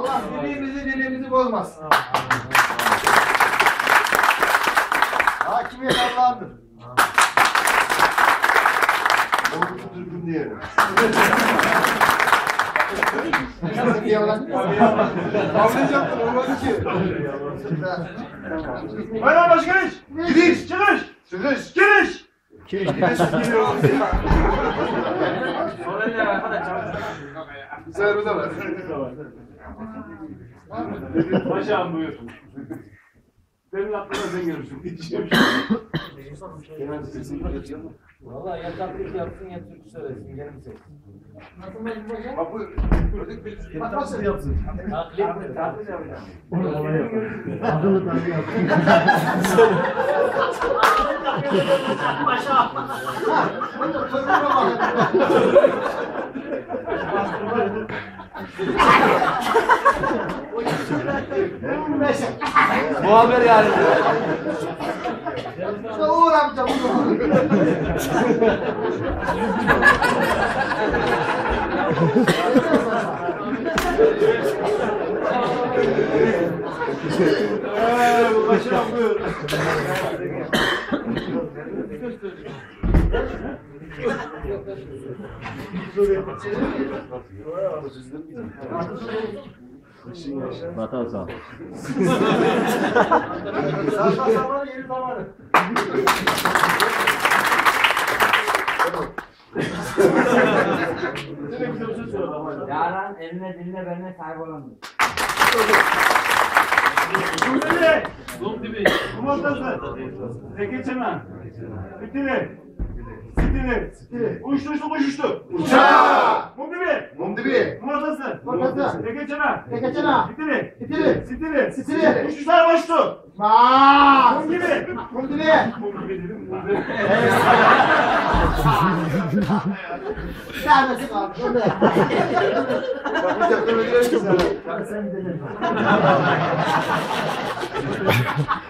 Allah dilimizi dilimizi bozmasın. Hakimiyet Allah'ındır. Oğlum düzgün diyelim. Kavlayacağım olmadı ki. Bayram baş giriş. Giriş. Çıkış. Çıkış. Giriş. Güzel bir de var. Paşam buyur. Senin aklına sen gelirsin. Valla ya taklit yapsın ya türkü söylesin gene mi seçsin? Bak bu Bak nasıl yapsın? Taklit mi? Taklit yapacağım. Bunu çocuğuma bak. Neyse. Muhaber yani. Uğur amca bunu. Eee bu yeri söyle ama. Yaran eline diline benimle kaybolandı. Kumdili. Kumdili. Kumortası. Zeki Çemen. Bitili. Uçtu uçtu uçuştu. Uçağı. Kumdili. Mumdibi. Zeki Çemen. Bitili. Bitili. Sitili. Sitili. Uçuşlar boştu. Maa! Kum gibi. Kum gibi. Kum gibi dedim. gibi. Bir tanesi kaldı. Bak bu dakika sana. Sen dedin.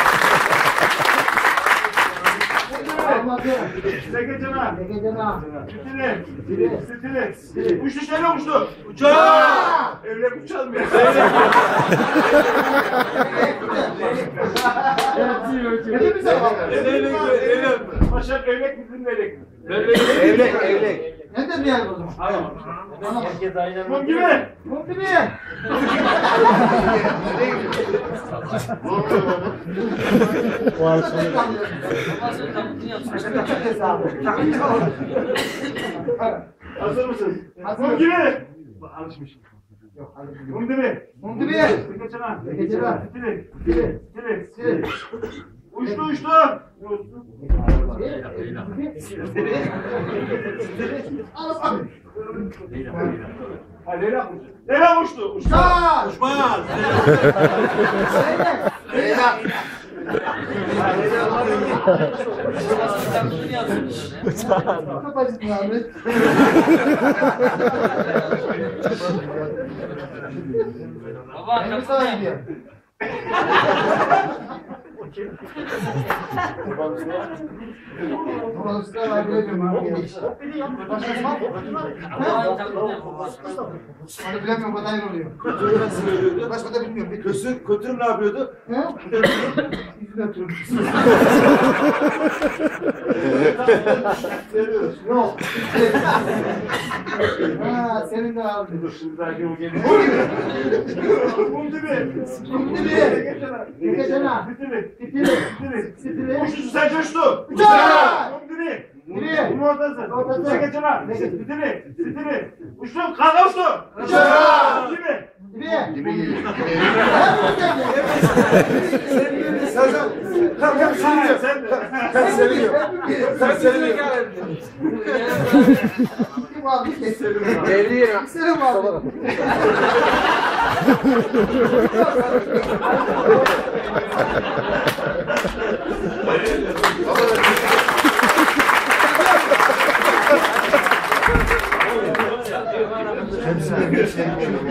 Ben de yaptım. Zeki Çemen. Gecena. Bitili. Sitili. Uçtu şöyle uçtu. Uçağı. Evlek uçalım ya. Sana? Evlek. Evlek. Paşam evlek bizim evlek mi? Evlek evlek. Ne dedi yani o zaman? Tamam. Herkes aynı Kum gibi. Kum gibi. Hazır mısın? Hazırım. Kum gibi. Alışmış. Yok, hadi. Kum gibi. Kum gibi. Zeki Çemen. Zeki Çemen. Bitili. Bitili. Bitili. Bitili. Uçtu uçtu. Leyla uçtu. Leyla uçtu. Uçtu. Uçmaz. Leyla. Baba Benim Burası da var bilemiyorum abi. Başkası var? Onu bilemiyorum, o da aynı oluyor. Başka da bilmiyorum. Kötü, kötürüm ne yapıyordu? He? Yüzüne oturuyor. Yok. Ha, senin de abi. Dur şimdi belki o gelir. Kum gibi. Kum gibi. Geçene. Bitili. Bitili. Bitili. Bitili. Uçtu sen uçtu. Uçağı. Kum gibi. Gibi. Kum ortası. Ortası. Zeki Çemen. Bitili. Bitili. Uçtu. Kanka uçtu. Uçağı. Kum. Dibe. Dibi geliyor. Sen sen. Tamam tamam sen sen. Sen seviniyor. Sen seviniyor. Kim abi? Devriye. Selam abi. Hepsine bir şey geliyor.